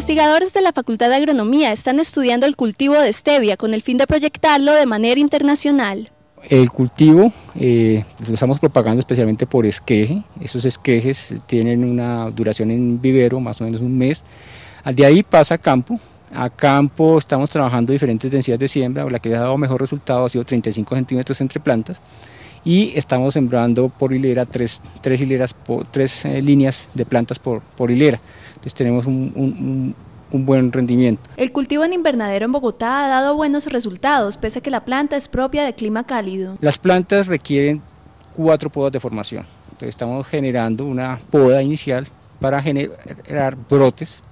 Investigadores de la Facultad de Agronomía están estudiando el cultivo de stevia con el fin de proyectarlo de manera internacional. El cultivo eh, lo estamos propagando especialmente por esqueje. Esos esquejes tienen una duración en vivero, más o menos un mes. De ahí pasa a campo. A campo estamos trabajando diferentes densidades de siembra. La que ha dado mejor resultado ha sido 35 centímetros entre plantas. Y estamos sembrando por hilera tres, tres, hileras, tres eh, líneas de plantas por, por hilera. Entonces tenemos un, buen rendimiento. El cultivo en invernadero en Bogotá ha dado buenos resultados, pese a que la planta es propia de clima cálido. Las plantas requieren cuatro podas de formación. Entonces estamos generando una poda inicial para generar brotes,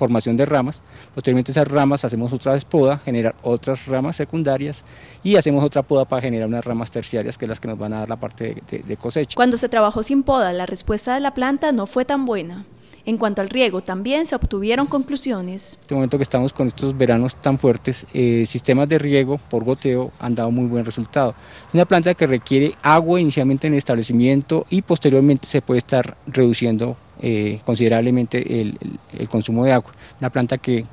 formación de ramas. Posteriormente esas ramas hacemos otra vez poda, generar otras ramas secundarias y hacemos otra poda para generar unas ramas terciarias que es las que nos van a dar la parte de, de cosecha. Cuando se trabajó sin poda, la respuesta de la planta no fue tan buena. En cuanto al riego, también se obtuvieron conclusiones. En este momento que estamos con estos veranos tan fuertes, eh, sistemas de riego por goteo han dado muy buen resultado. Es una planta que requiere agua inicialmente en el establecimiento y posteriormente se puede estar reduciendo eh, considerablemente el, el consumo de agua. Una planta que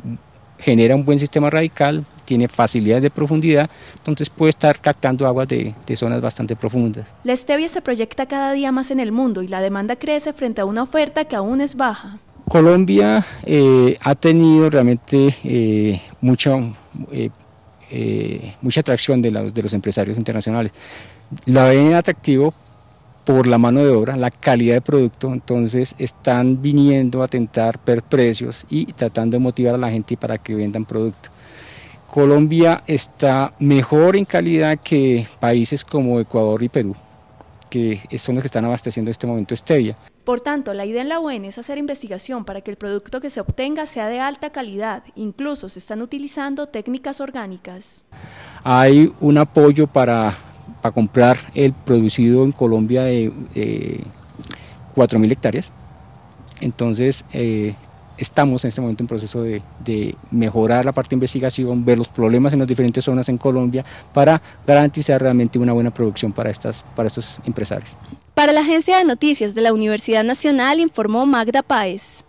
genera un buen sistema radical, tiene facilidades de profundidad, entonces puede estar captando aguas de, zonas bastante profundas. La stevia se proyecta cada día más en el mundo y la demanda crece frente a una oferta que aún es baja. Colombia eh, ha tenido realmente eh, mucha, eh, mucha atracción de los, de los empresarios internacionales. La ven atractivo por la mano de obra, la calidad de producto, entonces están viniendo a tentar per precios y tratando de motivar a la gente para que vendan producto. Colombia está mejor en calidad que países como Ecuador y Perú, que son los que están abasteciendo en este momento stevia. Por tanto, la idea en la UN es hacer investigación para que el producto que se obtenga sea de alta calidad. Incluso se están utilizando técnicas orgánicas. Hay un apoyo para para comprar el producido en Colombia de eh, 4.000 hectáreas. Entonces, eh, estamos en este momento en proceso de, de, mejorar la parte de investigación, ver los problemas en las diferentes zonas en Colombia para garantizar realmente una buena producción para, estas, para estos empresarios. Para la Agencia de Noticias de la Universidad Nacional informó Magda Páez.